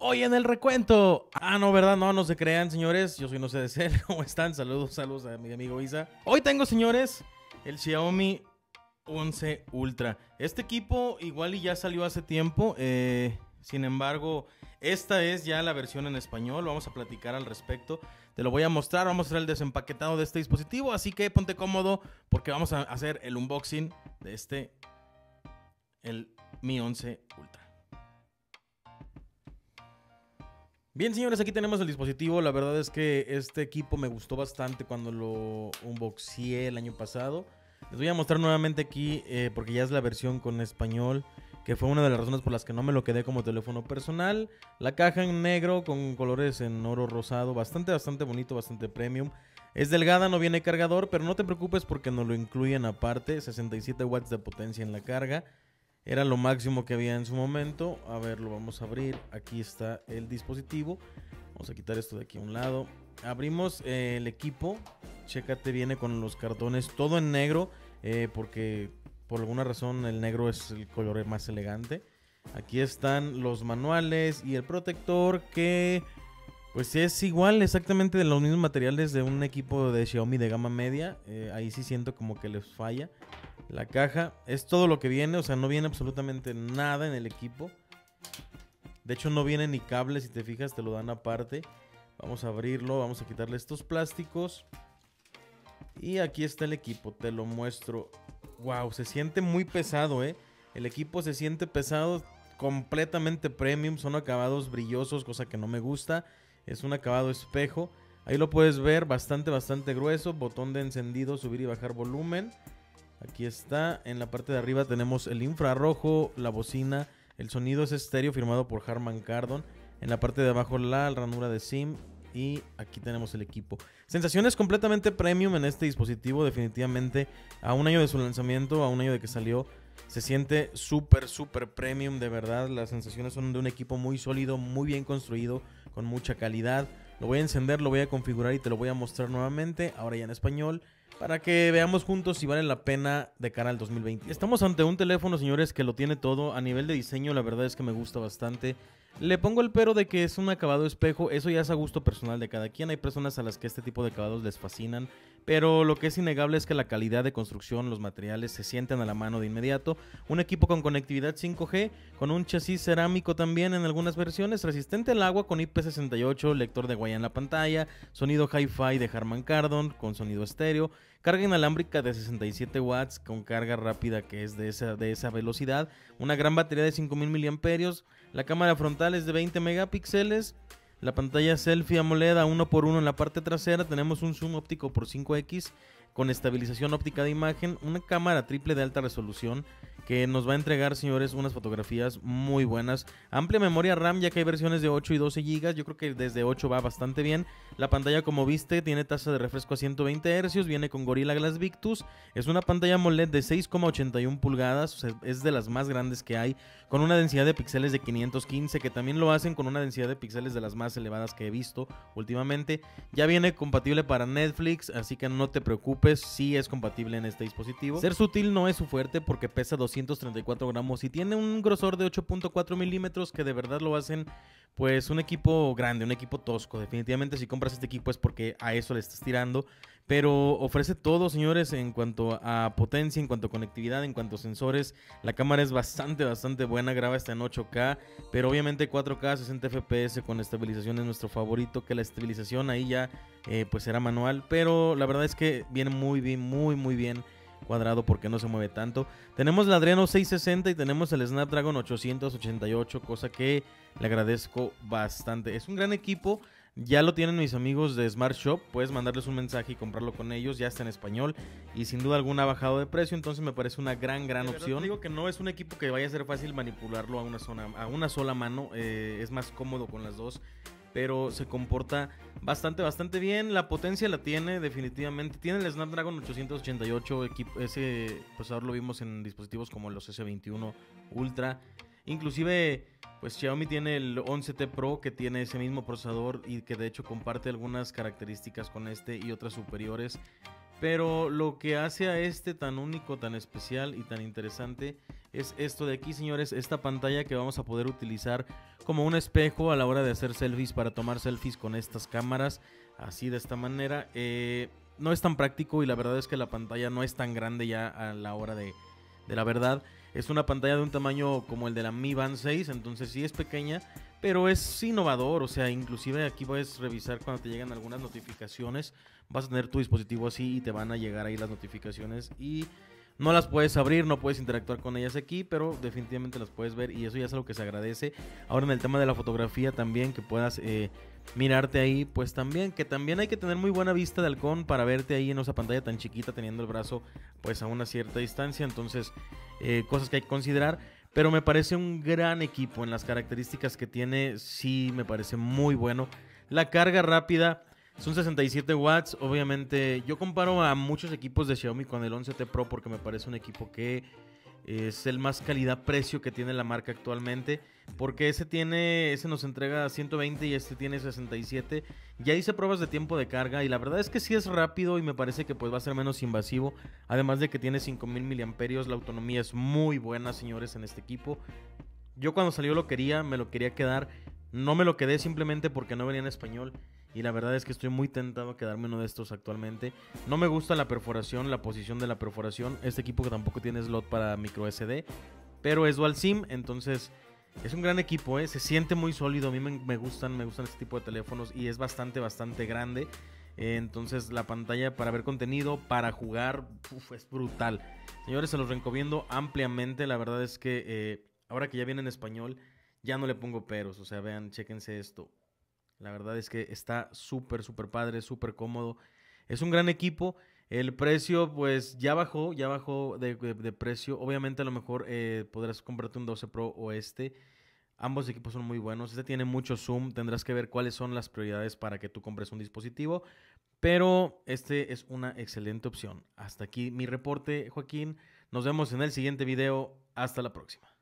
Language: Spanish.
Hoy en el recuento. Ah, no, ¿verdad? No, no se crean, señores. Yo soy No sé de ser. ¿Cómo están? Saludos, saludos a mi amigo Isa. Hoy tengo, señores, el Xiaomi 11 Ultra. Este equipo igual y ya salió hace tiempo. eh, sin embargo, esta es ya la versión en español. Vamos a platicar al respecto. Te lo voy a mostrar. Vamos a hacer el desempaquetado de este dispositivo. Así que ponte cómodo porque vamos a hacer el unboxing de este, el Mi 11 Ultra. Bien, señores, aquí tenemos el dispositivo. La verdad es que este equipo me gustó bastante cuando lo unboxé el año pasado. Les voy a mostrar nuevamente aquí eh, porque ya es la versión con español, que fue una de las razones por las que no me lo quedé como teléfono personal. La caja en negro con colores en oro rosado, bastante, bastante bonito, bastante premium. Es delgada, no viene cargador, pero no te preocupes porque nos lo incluyen aparte. 67 watts de potencia en la carga. Era lo máximo que había en su momento. A ver, lo vamos a abrir. Aquí está el dispositivo. Vamos a quitar esto de aquí a un lado. Abrimos eh, el equipo. Chécate, viene con los cartones todo en negro. eh, porque por alguna razón el negro es el color más elegante. Aquí están los manuales y el protector que pues es igual exactamente de los mismos materiales de un equipo de Xiaomi de gama media. Eh, ahí sí siento como que les falla. La caja es todo lo que viene, o sea, no viene absolutamente nada en el equipo. De hecho, no viene ni cable, si te fijas, te lo dan aparte. Vamos a abrirlo, vamos a quitarle estos plásticos. Y aquí está el equipo, te lo muestro. Wow, se siente muy pesado, ¿eh? El equipo se siente pesado, completamente premium, son acabados brillosos, cosa que no me gusta. Es un acabado espejo. Ahí lo puedes ver, bastante, bastante grueso. Botón de encendido, subir y bajar volumen. Aquí está. En la parte de arriba tenemos el infrarrojo, la bocina. El sonido es estéreo firmado por Harman Kardon. En la parte de abajo la ranura de SIM. Y aquí tenemos el equipo. Sensaciones completamente premium en este dispositivo. Definitivamente a un año de su lanzamiento, a un año de que salió. Se siente súper, súper premium, de verdad. Las sensaciones son de un equipo muy sólido, muy bien construido, con mucha calidad. Lo voy a encender, lo voy a configurar y te lo voy a mostrar nuevamente, ahora ya en español, para que veamos juntos si vale la pena de cara al 2020. Estamos ante un teléfono, señores, que lo tiene todo. A nivel de diseño, la verdad es que me gusta bastante. Le pongo el pero de que es un acabado espejo, eso ya es a gusto personal de cada quien. Hay personas a las que este tipo de acabados les fascinan, pero lo que es innegable es que la calidad de construcción, los materiales se sienten a la mano de inmediato. Un equipo con conectividad 5G, con un chasis cerámico también en algunas versiones, resistente al agua con IP68, lector de guaya en la pantalla, sonido hi-fi de Harman Kardon con sonido estéreo, carga inalámbrica de 67 watts con carga rápida que es de esa, de esa velocidad, una gran batería de 5000 mAh, la cámara frontal es de 20 megapíxeles, la pantalla selfie AMOLED a 1x1 en la parte trasera, tenemos un zoom óptico por 5x con estabilización óptica de imagen, una cámara triple de alta resolución que nos va a entregar, señores, unas fotografías muy buenas. Amplia memoria RAM, ya que hay versiones de 8 y 12 GB. Yo creo que desde 8 va bastante bien. La pantalla, como viste, tiene tasa de refresco a 120 Hz. Viene con Gorilla Glass Victus. Es una pantalla AMOLED de 6,81 pulgadas. O sea, es de las más grandes que hay. Con una densidad de píxeles de 515, que también lo hacen con una densidad de píxeles de las más elevadas que he visto últimamente. Ya viene compatible para Netflix, así que no te preocupes. Sí es compatible en este dispositivo. Ser sutil no es su fuerte porque pesa 234 gramos y tiene un grosor de 8.4 milímetros que de verdad lo hacen pues un equipo grande, un equipo tosco. Definitivamente si compras este equipo es porque a eso le estás tirando. Pero ofrece todo, señores, en cuanto a potencia, en cuanto a conectividad, en cuanto a sensores. La cámara es bastante, bastante buena, graba hasta en 8K, pero obviamente 4K, 60 FPS con estabilización es nuestro favorito, que la estabilización ahí ya eh, pues será manual, pero la verdad es que viene muy bien, muy, muy bien cuadrado porque no se mueve tanto. Tenemos el Adreno 660 y tenemos el Snapdragon 888, cosa que le agradezco bastante. Es un gran equipo. Ya lo tienen mis amigos de Smart Shop. Puedes mandarles un mensaje y comprarlo con ellos. Ya está en español. Y sin duda alguna ha bajado de precio. Entonces me parece una gran, gran opción. Digo que no es un equipo que vaya a ser fácil manipularlo a una, zona, a una sola mano. eh, es más cómodo con las dos. Pero se comporta bastante, bastante bien. La potencia la tiene, definitivamente. Tiene el Snapdragon 888. equipo- ese procesador lo vimos en dispositivos como los S21 Ultra. Inclusive, pues Xiaomi tiene el 11T Pro que tiene ese mismo procesador y que de hecho comparte algunas características con este y otras superiores. Pero lo que hace a este tan único, tan especial y tan interesante es esto de aquí, señores, esta pantalla que vamos a poder utilizar como un espejo a la hora de hacer selfies para tomar selfies con estas cámaras, así de esta manera. Eh, no es tan práctico y la verdad es que la pantalla no es tan grande ya a la hora de, de la verdad. Es una pantalla de un tamaño como el de la Mi Band 6, entonces sí es pequeña, pero es innovador, o sea, inclusive aquí puedes revisar cuando te llegan algunas notificaciones, vas a tener tu dispositivo así y te van a llegar ahí las notificaciones y no las puedes abrir, no puedes interactuar con ellas aquí, pero definitivamente las puedes ver y eso ya es algo que se agradece. Ahora en el tema de la fotografía también, que puedas eh, mirarte ahí, pues también, que también hay que tener muy buena vista de halcón para verte ahí en esa pantalla tan chiquita teniendo el brazo pues a una cierta distancia, entonces eh, cosas que hay que considerar. Pero me parece un gran equipo en las características que tiene, sí me parece muy bueno. La carga rápida, son 67 watts. Obviamente, yo comparo a muchos equipos de Xiaomi con el 11T Pro porque me parece un equipo que es el más calidad-precio que tiene la marca actualmente. Porque ese tiene, ese nos entrega 120 y este tiene 67. Ya hice pruebas de tiempo de carga y la verdad es que sí es rápido y me parece que pues va a ser menos invasivo. Además de que tiene 5000 miliamperios, la autonomía es muy buena, señores, en este equipo. Yo cuando salió lo quería, me lo quería quedar. No me lo quedé simplemente porque no venía en español. Y la verdad es que estoy muy tentado a quedarme uno de estos actualmente. No me gusta la perforación, la posición de la perforación. Este equipo que tampoco tiene slot para micro SD. Pero es dual SIM, entonces es un gran equipo, ¿eh? se siente muy sólido. A mí me, gustan, me gustan este tipo de teléfonos y es bastante, bastante grande. entonces la pantalla para ver contenido, para jugar, es brutal. Señores, se los recomiendo ampliamente. La verdad es que eh, ahora que ya viene en español, ya no le pongo peros. O sea, vean, chéquense esto. La verdad es que está súper, súper padre, súper cómodo. Es un gran equipo. El precio, pues ya bajó, ya bajó de, precio. Obviamente, a lo mejor eh, podrás comprarte un 12 Pro o este. Ambos equipos son muy buenos. Este tiene mucho zoom. Tendrás que ver cuáles son las prioridades para que tú compres un dispositivo. Pero este es una excelente opción. Hasta aquí mi reporte, Joaquín. Nos vemos en el siguiente video. Hasta la próxima.